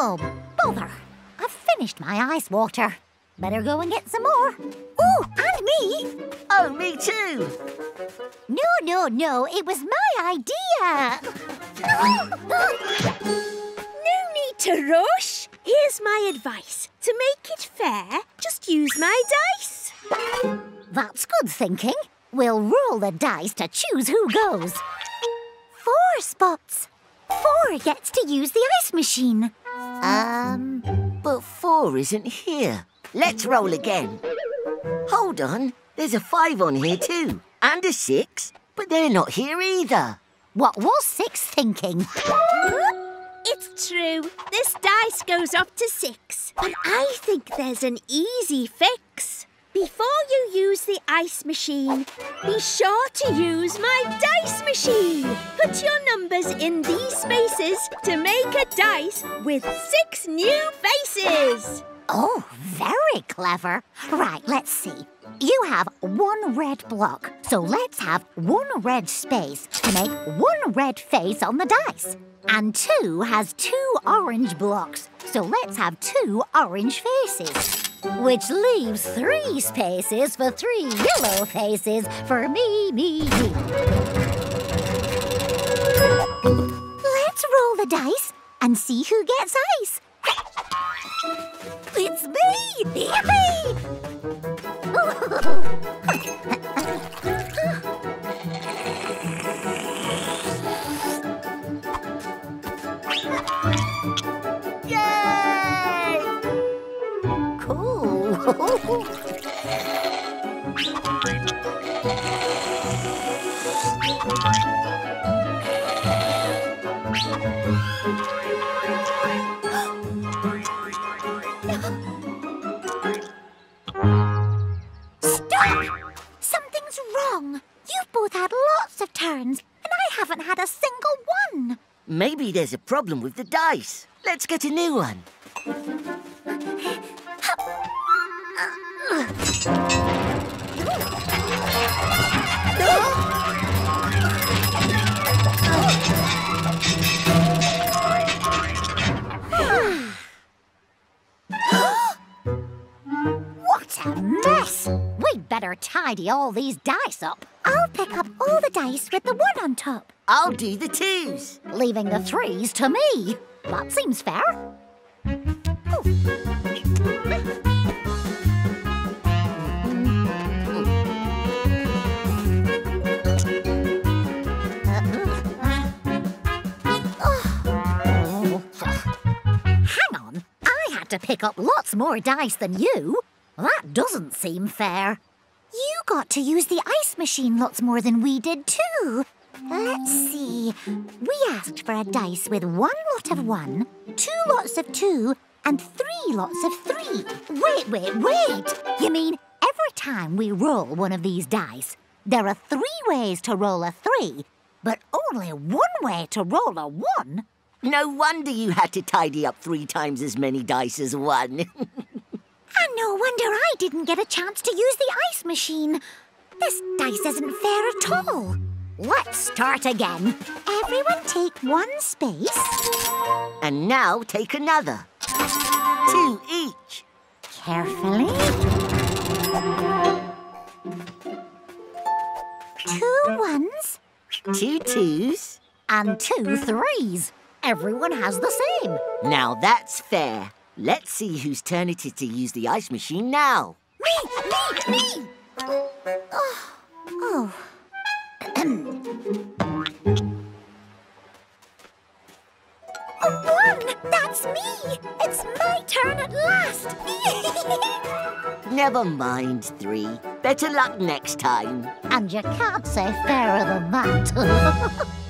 Oh, bother. I've finished my ice water. Better go and get some more. Oh, and me. Oh, me too. No, no, no. It was my idea. No need to rush. Here's my advice. To make it fair, just use my dice. That's good thinking. We'll roll the dice to choose who goes. Four spots. Four gets to use the ice machine. Um, But four isn't here. Let's roll again. Hold on. There's a five on here too. And a six. But they're not here either. what was six thinking? It's true. This dice goes up to six. But I think there's an easy fix. Before you use the ice machine, be sure to use my dice machine. Put your numbers in these spaces to make a dice with six new faces. Oh, very clever. Right, let's see. You have one red block, so let's have one red space to make one red face on the dice. And two has two orange blocks, so let's have two orange faces. Which leaves three spaces for three yellow faces for me, me, me. Let's roll the dice and see who gets ice. It's me! Yippee! Maybe there's a problem with the dice. Let's get a new one. better tidy all these dice up. I'll pick up all the dice with the one on top, I'll do the twos. leaving the threes to me. That seems fair. Oh. Hang on, I had to pick up lots more dice than you. That doesn't seem fair. You got to use the ice machine lots more than we did too. Let's see. We asked for a dice with one lot of one, two lots of two, and three lots of three. Wait, wait, wait! You mean every time we roll one of these dice, there are three ways to roll a three, but only one way to roll a one? No wonder you had to tidy up three times as many dice as one. No wonder I didn't get a chance to use the ice machine. This dice isn't fair at all. Let's start again. Everyone take one space. and now take another. Two each. Carefully. Two ones Two twos. and two threes. Everyone has the same. Now that's fair. Let's see whose turn it is to use the ice machine now. Me, me, me. Oh. oh. One! That's me! It's my turn at last! Never mind, three. Better luck next time. and you can't say fairer than that.